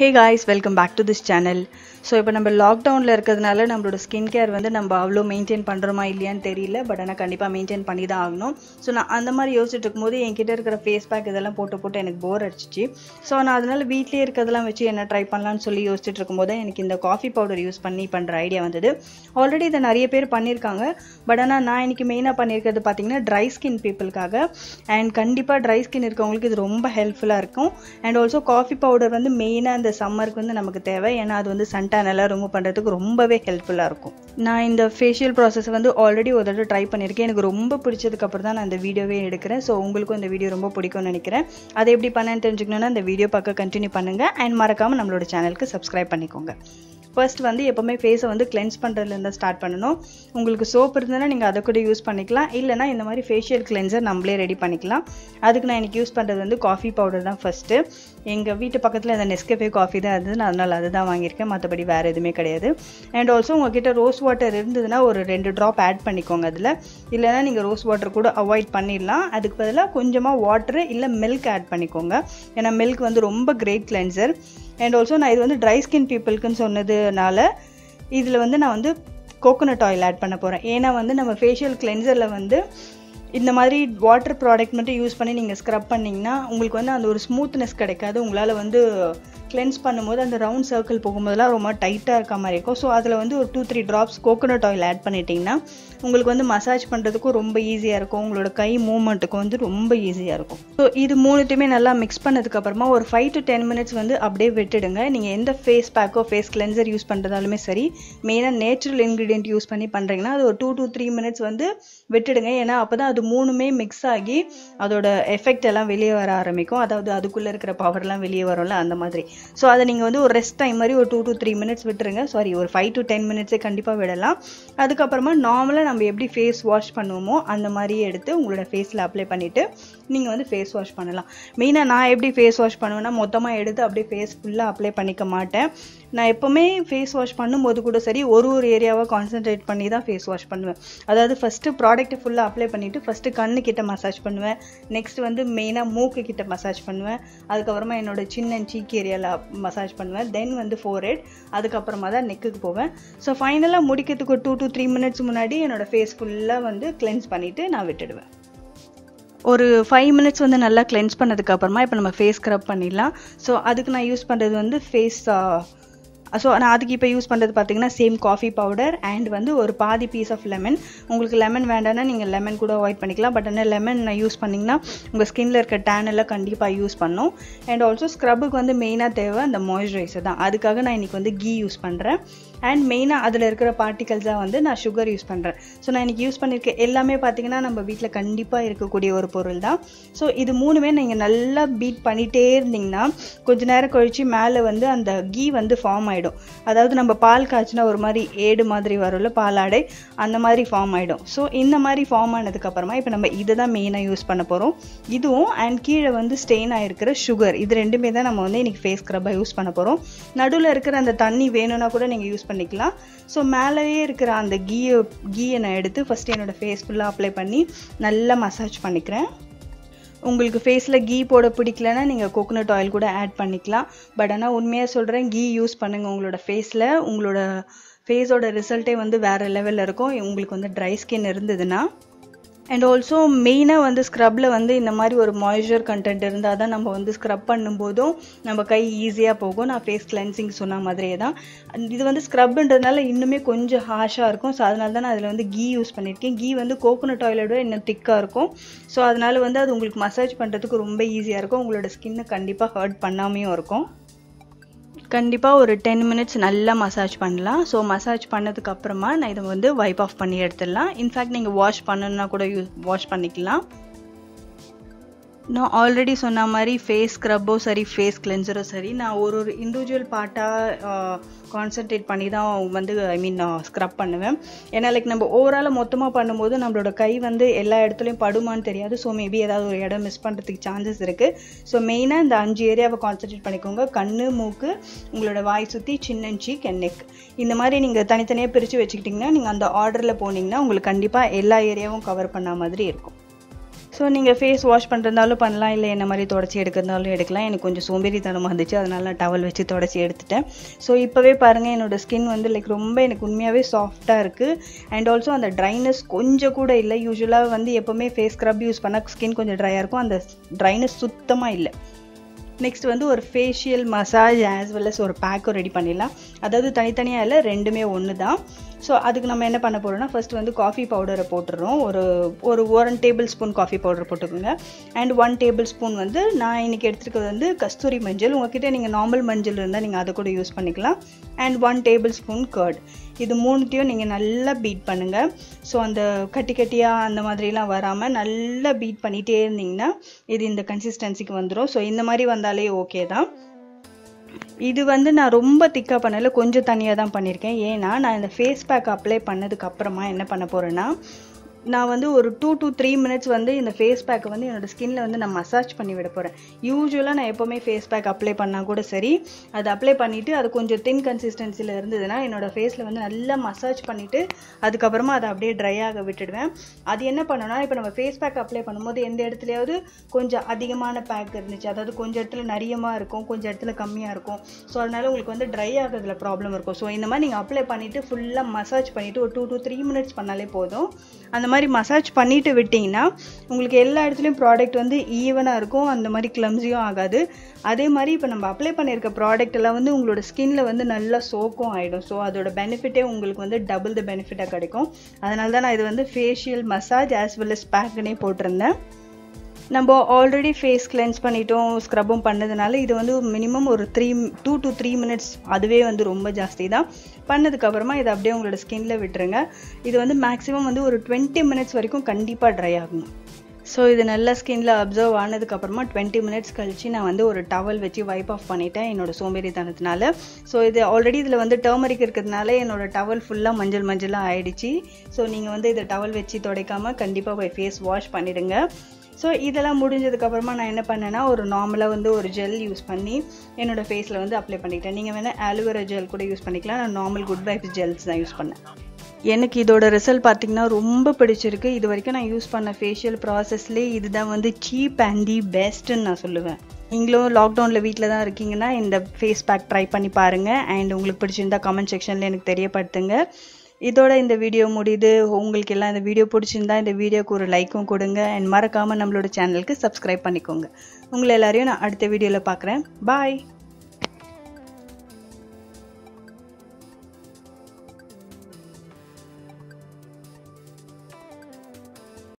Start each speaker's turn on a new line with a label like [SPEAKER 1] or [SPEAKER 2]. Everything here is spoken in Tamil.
[SPEAKER 1] Hey guys welcome back to this channel so இப்போ நம்ம லாக்டவுனில் இருக்கிறதுனால நம்மளோட ஸ்கின் கேர் வந்து நம்ம அவ்வளோ மெயின்டைன் பண்ணுறோமா இல்லையான்னு தெரியல பட் ஆனால் கண்டிப்பாக மெயின்டைன் பண்ணி தான் ஆகணும். ஸோ நான் அந்த மாதிரி யோசிச்சுட்டு இருக்கும்போது என்கிட்ட இருக்கிற ஃபேஸ் பேக் இதெல்லாம் போட்டு போட்டு எனக்கு போர் அடிச்சிச்சு. ஸோ நான் அதனால் வீட்லேயே இருக்கிறதெல்லாம் வச்சு என்ன ட்ரை பண்ணலான்னு சொல்லி யோசிச்சுட்டு இருக்கும்போது எனக்கு இந்த காஃபி பவுடர் யூஸ் பண்ணி பண்ணுற ஐடியா வந்தது. ஆல்ரெடி இதை நிறைய பேர் பண்ணியிருக்காங்க பட் ஆனால் நான் இன்னைக்கு மெயினாக பண்ணியிருக்கிறது பார்த்தீங்கன்னா ட்ரை ஸ்கின் பீப்புளுக்காக அண்ட் கண்டிப்பாக ட்ரை ஸ்கின் இருக்கவங்களுக்கு இது ரொம்ப ஹெல்ப்ஃபுல்லாக இருக்கும். அண்ட் ஆல்சோ காஃபி பவுடர் வந்து மெயினாக இந்த சம்மருக்கு வந்து நமக்கு தேவை. ஏன்னா அது வந்து சன்டானெல்லாம் ரிமூவ் பண்ணுறதுக்கு ரொம்பவே ஹெல்ப்ஃபுல்லாக இருக்கும். நான் இந்த ஃபேஷியல் ப்ராசஸ் வந்து ஆல்ரெடி ஒரு தடவை ட்ரை பண்ணியிருக்கேன் எனக்கு ரொம்ப பிடிச்சதுக்கப்புறம் தான் நான் இந்த வீடியோவே எடுக்கிறேன். ஸோ உங்களுக்கும் இந்த வீடியோ ரொம்ப பிடிக்கும்னு நினைக்கிறேன். அதை எப்படி பண்ணேன்னு தெரிஞ்சுக்கணுன்னா இந்த வீடியோ பார்க்க கண்டினியூ பண்ணுங்கள் அண்ட் மறக்காமல் நம்மளோட சேனலுக்கு சப்ஸ்கிரைப் பண்ணிக்கோங்க. ஃபர்ஸ்ட் வந்து எப்போவுமே ஃபேஸை வந்து கிளென்ஸ் பண்ணுறதுலேருந்து ஸ்டார்ட் பண்ணணும். உங்களுக்கு சோப் இருந்ததுன்னா நீங்கள் அதை கூட யூஸ் பண்ணிக்கலாம். இல்லைனா இந்த மாதிரி ஃபேஷியல் கிளென்சர் நம்மளே ரெடி பண்ணிக்கலாம். அதுக்கு நான் எனக்கு யூஸ் பண்ணுறது வந்து காஃபி பவுடர் தான் ஃபஸ்ட்டு எங்கள் வீட்டு பக்கத்தில் இந்த நெஸ்கஃபே காஃபி தான் இருந்தது. நான் அதனால் அதுதான் வாங்கியிருக்கேன். மற்றபடி வேறு எதுவுமே கிடையாது. அண்ட் ஆல்சோ உங்ககிட்ட ரோஸ் வாட்டர் இருந்ததுன்னா ஒரு ரெண்டு ட்ராப் ஆட் பண்ணிக்கோங்க அதில். இல்லைனா நீங்கள் ரோஸ் வாட்டர் கூட அவாய்ட் பண்ணிடலாம். அதுக்கு பதிலாக கொஞ்சமாக வாட்டரு இல்லை மில்க் ஆட் பண்ணிக்கோங்க. ஏன்னா மில்க் வந்து ரொம்ப கிரேட் கிளென்சர் அண்ட் ஆல்சோ நான் இது வந்து ட்ரை ஸ்கின் பீப்புளுக்குன்னு சொன்னதுனால இதில் வந்து நான் வந்து கோகோனட் ஆயில் ஆட் பண்ண போகிறேன் ஏன்னா வந்து நம்ம ஃபேஷியல் கிளென்சரில் வந்து இந்த மாதிரி வாட்டர் ப்ராடக்ட் மட்டும் யூஸ் பண்ணி நீங்கள் ஸ்க்ரப் பண்ணிங்கன்னா உங்களுக்கு வந்து அந்த ஒரு ஸ்மூத்னஸ் கிடைக்காது. உங்களால் வந்து கிளென்ஸ் பண்ணும்போது அந்த ரவுண்ட் சர்க்கிள் போகும்போதெல்லாம் ரொம்ப டைட்டாக இருக்க மாதிரி இருக்கும். ஸோ அதில் வந்து ஒரு two three drops coconut oil add பண்ணிட்டீங்கன்னா உங்களுக்கு வந்து மசாஜ் பண்ணுறதுக்கும் ரொம்ப ஈஸியாக இருக்கும். உங்களோட கை மூமெண்ட்டுக்கும் வந்து ரொம்ப ஈஸியாக இருக்கும். ஸோ இது மூணுத்தையுமே நல்லா மிக்ஸ் பண்ணதுக்கப்புறமா ஒரு ஃபைவ் டு டென் மினிட்ஸ் வந்து அப்படியே விட்டுடுங்க. நீங்கள் எந்த ஃபேஸ் பேக்கோ ஃபேஸ் கிளென்சர் யூஸ் பண்ணுறதாலுமே சரி மெயினாக நேச்சுரல் இன்க்ரீடியன்ட் யூஸ் பண்ணி பண்ணுறீங்கன்னா அது ஒரு டூ டூ த்ரீ மினிட்ஸ் வந்து விட்டுடுங்க. ஏன்னா அப்போ தான் அது மூணுமே மிக்ஸ் ஆகி அதோட எஃபெக்ட் எல்லாம் வெளியே வர ஆரம்பிக்கும். அதாவது அதுக்குள்ளே இருக்கிற பவர்லாம் வெளியே வரும்ல அந்த மாதிரி. ஸோ அதை நீங்கள் வந்து ஒரு ரெஸ்ட் டைம் மாதிரி ஒரு டூ டு த்ரீ மினிட்ஸ் விட்டுருங்க. சாரி ஒரு ஃபைவ் டு டென் மினிட்ஸே கண்டிப்பாக விடலாம். அதுக்கப்புறமா நார்மலாக நம்ம எப்படி ஃபேஸ் வாஷ் பண்ணுவோமோ அந்த மாதிரியே எடுத்து உங்களோட ஃபேஸில் அப்ளை பண்ணிவிட்டு நீங்கள் வந்து ஃபேஸ் வாஷ் பண்ணலாம். மெயினாக நான் எப்படி ஃபேஸ் வாஷ் பண்ணுவேன்னா மொத்தமாக எடுத்து அப்படியே ஃபேஸ் ஃபுல்லாக அப்ளை பண்ணிக்க மாட்டேன். நான் எப்போவுமே ஃபேஸ் வாஷ் பண்ணும்போது கூட சரி ஒரு ஒரு ஏரியாவாக கான்சென்ட்ரேட் பண்ணி தான் ஃபேஸ் வாஷ் பண்ணுவேன். அதாவது ஃபஸ்ட்டு ப்ராடக்ட்டை ஃபுல்லாக அப்ளை பண்ணிவிட்டு ஃபஸ்ட்டு கண்ணு கிட்ட மசாஜ் பண்ணுவேன். நெக்ஸ்ட் வந்து மெயினாக மூக்கு கிட்ட மசாஜ் பண்ணுவேன். அதுக்கப்புறமா என்னோட சின்ன அண்ட் சீக் ஏரியாவில் மசாஜ் பண்ணுவேன். தென் வந்து ஃபோர் ஹெட் அதுக்கப்புறமா தான் நெக்குக்கு போவேன். ஸோ ஃபைனலாக முடிக்கிறதுக்கு ஒரு டூ டூ த்ரீ மினிட்ஸ் முன்னாடி என்னோட ஃபேஸ் ஃபுல்லாக வந்து கிளென்ஸ் பண்ணிவிட்டு நான் விட்டுடுவேன். ஒரு ஃபைவ் மினிட்ஸ் வந்து நல்லா கிளென்ஸ் பண்ணதுக்கப்புறமா இப்போ நம்ம ஃபேஸ் ஸ்க்ரப் பண்ணிடலாம். ஸோ அதுக்கு நான் யூஸ் பண்ணுறது வந்து ஃபேஸ் ஸோ நான் அதுக்கு இப்போ யூஸ் பண்ணுறது பார்த்தீங்கன்னா சேம் காஃபி பவுடர் அண்ட் வந்து ஒரு பாதி பீஸ் ஆஃப் லெமன் உங்களுக்கு லெமன் வேண்டாம்னா நீங்கள் லெமன் கூட அவாய்ட் பண்ணிக்கலாம். பட் ஆனால் லெமன் யூஸ் பண்ணிங்கன்னா உங்கள் ஸ்கின்ல இருக்க டேன் எல்லாம் கண்டிப்பாக யூஸ் பண்ணும். அண்ட் ஆல்சோ ஸ்க்ரப்புக்கு வந்து மெயினாக தேவை அந்த மாய்ஸ்சரைசர் தான். அதுக்காக நான் இன்றைக்கி வந்து கீ யூஸ் பண்ணுறேன் அண்ட் மெயினாக அதில் இருக்கிற பார்ட்டிகல்ஸாக வந்து நான் சுகர் யூஸ் பண்ணுறேன் ஸோ நான் இன்றைக்கி யூஸ் பண்ணியிருக்க எல்லாமே பார்த்தீங்கன்னா நம்ம வீட்டில் கண்டிப்பாக இருக்கக்கூடிய ஒரு பொருள் தான். ஸோ இது மூணுமே நீங்கள் நல்லா பீட் பண்ணிகிட்டே இருந்தீங்கன்னா கொஞ்ச நேரம் கழித்து மேலே வந்து அந்த கீ வந்து ஃபார்ம் ஆகிடும் அதாவது நம்ம பால் காய்ச்சினா ஒரு மாதிரி ஏடு மாதிரி வரும்ல பாலாடை அந்த மாதிரி ஃபார்ம் ஆகிடும் ஸோ இந்த மாதிரி ஃபார்ம் ஆனதுக்கப்புறமா இப்போ நம்ம இதை தான் மெயினாக யூஸ் பண்ண போகிறோம் இதுவும் அண்ட் கீழே வந்து ஸ்டெயின் ஆகிருக்கிற சுகர் இது ரெண்டுமே தான் நம்ம வந்து இன்றைக்கி ஃபேஸ் ஸ்க்ரப்பாக யூஸ் பண்ண போகிறோம் நடுவில் இருக்கிற அந்த தண்ணி வேணும்னா கூட நீங்கள் யூஸ் பண்ணிக்கலாம். ஸோ மேலேயே இருக்கிற அந்த கீயை கீயை நான் எடுத்து ஃபஸ்ட்டு என்னோடய ஃபேஸ் ஃபுல்லாக அப்ளை பண்ணி நல்லா மசாஜ் பண்ணிக்கிறேன். உங்களுக்கு ஃபேஸில் கீ போட பிடிக்கலன்னா நீங்கள் கோகோனட் ஆயில் கூட ஆட் பண்ணிக்கலாம். பட் ஆனால் உண்மையாக சொல்கிறேன் கீ யூஸ் பண்ணுங்கள் உங்களோட ஃபேஸில் உங்களோட ஃபேஸோட ரிசல்ட்டே வந்து வேறு லெவலில் இருக்கும். உங்களுக்கு வந்து ட்ரை ஸ்கின் இருந்ததுன்னா. அண்ட் ஆல்சோ மெயினாக வந்து ஸ்க்ரப்பில் வந்து இந்த மாதிரி ஒரு மாய்ஸ்சர் கண்டென்ட் இருந்தால் தான் நம்ம வந்து ஸ்க்ரப் பண்ணும்போதும் நம்ம கை ஈஸியாக போகும். நான் ஃபேஸ் கிளென்சிங் சொன்ன மாதிரியே தான். இது வந்து ஸ்க்ரப்ன்றதுனால இன்னுமே கொஞ்சம் ஹாஷாக இருக்கும். ஸோ அதனால தான் நான் அதில் வந்து கீ யூஸ் பண்ணியிருக்கேன். கீ வந்து கோகோனட் ஆயிலோட இன்னும் திக்காக இருக்கும். ஸோ அதனால் வந்து அது உங்களுக்கு மசாஜ் பண்ணுறதுக்கு ரொம்ப ஈஸியாக இருக்கும். உங்களோட ஸ்கின்னை கண்டிப்பாக ஹர்ட் பண்ணாமையும் இருக்கும். கண்டிப்பாக ஒரு டென் மினிட்ஸ் நல்லா மசாஜ் பண்ணலாம். ஸோ மசாஜ் பண்ணதுக்கப்புறமா நான் இதை வந்து வைப் ஆஃப் பண்ணி எடுத்துடலாம். இன்ஃபேக்ட் நீங்கள் வாஷ் பண்ணணுன்னா கூட யூஸ் வாஷ் பண்ணிக்கலாம். நான் ஆல்ரெடி சொன்ன மாதிரி ஃபேஸ் ஸ்க்ரப்போ சரி ஃபேஸ் கிளென்சரோ சரி நான் ஒரு ஒரு இண்டிவிஜுவல் பார்ட்டாக கான்சென்ட்ரேட் பண்ணி தான் வந்து ஐ மீன் நான் ஸ்க்ரப் பண்ணுவேன். ஏன்னா லைக் நம்ம ஓவராலாக மொத்தமாக பண்ணும்போது நம்மளோட கை வந்து எல்லா இடத்துலையும் படுமான்னு தெரியாது. ஸோ மேபி ஏதாவது ஒரு இடம் மிஸ் பண்ணுறதுக்கு சான்சஸ் இருக்குது ஸோ மெயினாக இந்த அஞ்சு ஏரியாவை கான்சென்ட்ரேட் பண்ணிக்கோங்க. கண் மூக்கு உங்களோட வாய் சுற்றி சின்ன கென்னெக் இந்த மாதிரி நீங்கள் தனித்தனியாக பிரித்து வச்சுக்கிட்டிங்கன்னா நீங்கள் அந்த ஆர்டரில் போனீங்கன்னா உங்களுக்கு கண்டிப்பாக எல்லா ஏரியாவும் கவர் பண்ண மாதிரி இருக்கும். ஸோ நீங்கள் ஃபேஸ் வாஷ் பண்ணுறதாலும் பண்ணலாம். இல்லை என்ன மாதிரி தொடச்சி எடுக்கிறதாலும் எடுக்கலாம். எனக்கு கொஞ்சம் சோம்பேறித்தனமாக இருந்துச்சு. அதனால நான் டவல் வச்சு தொடச்சி எடுத்துட்டேன். ஸோ இப்போவே பாருங்கள் என்னோடய ஸ்கின் வந்து லைக் ரொம்ப எனக்கு உண்மையாகவே சாஃப்டாக இருக்குது அண்ட் ஆல்சோ அந்த ட்ரைனஸ் கொஞ்சம் கூட இல்லை. யூஸ்வலாக வந்து எப்போவுமே ஃபேஸ் ஸ்க்ரப் யூஸ் பண்ணால் ஸ்கின் கொஞ்சம் ட்ரையாக இருக்கும். அந்த ட்ரைனஸ் சுத்தமாக இல்லை. நெக்ஸ்ட் வந்து ஒரு facial massage as well as ஒரு பேக்கும் ரெடி பண்ணிடலாம். அதாவது தனித்தனியாக இல்லை ரெண்டுமே ஒன்று தான் ஸோ அதுக்கு நம்ம என்ன பண்ண போகிறோம்னா ஃபர்ஸ்ட் வந்து காஃபி பவுடரை போட்டுடுறோம் ஒரு ஒரு one tablespoon coffee powder போட்டுக்கோங்க. அண்ட் ஒன் டேபிள் ஸ்பூன் வந்து நான் இன்றைக்கி எடுத்துருக்கிறது வந்து கஸ்தூரி மஞ்சள். உங்ககிட்ட நீங்கள் நார்மல் மஞ்சள் இருந்தால் நீங்கள் அதை கூட யூஸ் பண்ணிக்கலாம். And one tablespoon curd இது மூணுத்தையும் நீங்கள் நல்லா பீட் பண்ணுங்கள் ஸோ அந்த கட்டி கட்டியாக அந்த மாதிரிலாம் வராமல் நல்லா பீட் பண்ணிகிட்டே இருந்தீங்கன்னா இது இந்த கன்சிஸ்டன்சிக்கு வந்துடும் ஸோ இந்த மாதிரி வந்தாலே ஓகே தான். இது வந்து நான் ரொம்ப திக்காக பண்ணல கொஞ்சம் தனியாக தான் பண்ணியிருக்கேன் ஏன்னா நான் இந்த ஃபேஸ் பேக் அப்ளை பண்ணதுக்கப்புறமா என்ன பண்ண போகிறேன்னா நான் வந்து ஒரு டூ டு த்ரீ மினிட்ஸ் வந்து இந்த ஃபேஸ் பேக்கை வந்து என்னோடய ஸ்கின்ல வந்து நான் மசாஜ் பண்ணி விட போகிறேன் யூஸ்வலாக நான் எப்போவுமே ஃபேஸ் பேக் அப்ளை பண்ணால் கூட சரி. அதை அப்ளை பண்ணிவிட்டு அது கொஞ்சம் தின் கன்சிஸ்டன்சியில் இருந்ததுன்னா என்னோடய ஃபேஸில் வந்து நல்லா மசாஜ் பண்ணிவிட்டு அதுக்கப்புறமா அதை அப்படியே ட்ரை ஆக விட்டுடுவேன். அது என்ன பண்ணோன்னா இப்போ நம்ம ஃபேஸ் பேக் அப்ளை பண்ணும்போது எந்த இடத்துலையாவது கொஞ்சம் அதிகமான பேக் இருந்துச்சு. அதாவது கொஞ்சம் இடத்துல நிறையமாக இருக்கும் கொஞ்சம் இடத்துல கம்மியாக இருக்கும். ஸோ அதனால் உங்களுக்கு வந்து ட்ரை ஆகிறதுல ப்ராப்ளம் இருக்கும். ஸோ இந்த மாதிரி நீங்கள் அப்ளை பண்ணிவிட்டு ஃபுல்லாக மசாஜ் பண்ணிவிட்டு ஒரு டூ டு த்ரீ மினிட்ஸ் பண்ணாலே போதும். அந்த மாதிரி மசாஜ் பண்ணிட்டு விட்டிங்கன்னா உங்களுக்கு எல்லா இடத்துலையும் ப்ராடக்ட் வந்து ஈவனாக இருக்கும் அந்த மாதிரி கிளம்ஸியும் ஆகாது. அதே மாதிரி இப்போ நம்ம அப்ளை பண்ணியிருக்க ப்ராடக்ட் எல்லாம் வந்து உங்களோட ஸ்கின்ல வந்து நல்லா சோக்கும் ஆகிடும் ஸோ அதோட பெனிஃபிட்டே உங்களுக்கு வந்து டபுள் த பெனிஃபிட்டாக கிடைக்கும். அதனால தான் நான் இது வந்து facial massage as well as பேக்குனே போட்டிருந்தேன். நம்ம ஆல்ரெடி ஃபேஸ் கிளென்ஸ் பண்ணிட்டோம் ஸ்க்ரப்பும் பண்ணதுனால இது வந்து மினிமம் ஒரு three two to three minutes அதுவே வந்து ரொம்ப ஜாஸ்தி தான் பண்ணதுக்கப்புறமா இதை அப்படியே உங்களோட ஸ்கின்ல விட்டுருங்க. இது வந்து மேக்ஸிமம் வந்து ஒரு டுவெண்ட்டி மினிட்ஸ் வரைக்கும் கண்டிப்பாக ட்ரை ஆகும். ஸோ இது நல்லா ஸ்கின்ல அப்சர்வ் ஆனதுக்கப்புறமா டுவெண்ட்டி மினிட்ஸ் கழிச்சு நான் வந்து ஒரு டவல் வச்சு வைப் ஆஃப் பண்ணிட்டேன் என்னோட சோம்பேறித்தனத்தினால. ஸோ இது ஆல்ரெடி இதில் வந்து டர்மரிக் இருக்கிறதுனால என்னோட டவல் ஃபுல்லாக மஞ்சள் மஞ்சளாக ஆயிடுச்சு. ஸோ நீங்கள் வந்து இதை டவல் வச்சு துடைக்காமல் கண்டிப்பாக போய் ஃபேஸ் வாஷ் பண்ணிடுங்க. ஸோ இதெல்லாம் முடிஞ்சதுக்கப்புறமா நான் என்ன பண்ணேன்னா ஒரு நார்மலாக வந்து ஒரு ஜெல் யூஸ் பண்ணி என்னோடய ஃபேஸில் வந்து அப்ளை பண்ணிக்கிட்டேன் நீங்கள் வேணால் ஆலோவேரா ஜெல் கூட யூஸ் பண்ணிக்கலாம். நான் நார்மல் குட் வைப்ஸ் ஜெல்ஸ் தான் யூஸ் பண்ணேன். எனக்கு இதோட ரிசல்ட் பார்த்தீங்கன்னா ரொம்ப பிடிச்சிருக்கு. இது வரைக்கும் நான் யூஸ் பண்ண ஃபேஷியல் ப்ராசஸ்லேயே இதுதான் வந்து சீப் அண்ட் தி பெஸ்ட்டுன்னு நான் சொல்லுவேன். நீங்களும் லாக்டவுனில் வீட்டில் தான் இருக்கீங்கன்னா இந்த ஃபேஸ் பேக் ட்ரை பண்ணி பாருங்கள் அண்ட் உங்களுக்கு பிடிச்சிருந்தா கமெண்ட் செக்ஷனில் எனக்கு தெரியப்படுத்துங்க. இதோட இந்த வீடியோ முடியுது. உங்களுக்கு எல்லாம் இந்த வீடியோ பிடிச்சிருந்தா இந்த வீடியோக்கு ஒரு லைக்கும் கொடுங்க. அண்ட் மறக்காமல் நம்மளோட சேனலுக்கு சப்ஸ்கிரைப் பண்ணிக்கோங்க. உங்களை எல்லாரையும் நான் அடுத்த வீடியோவில் பார்க்குறேன். பாய்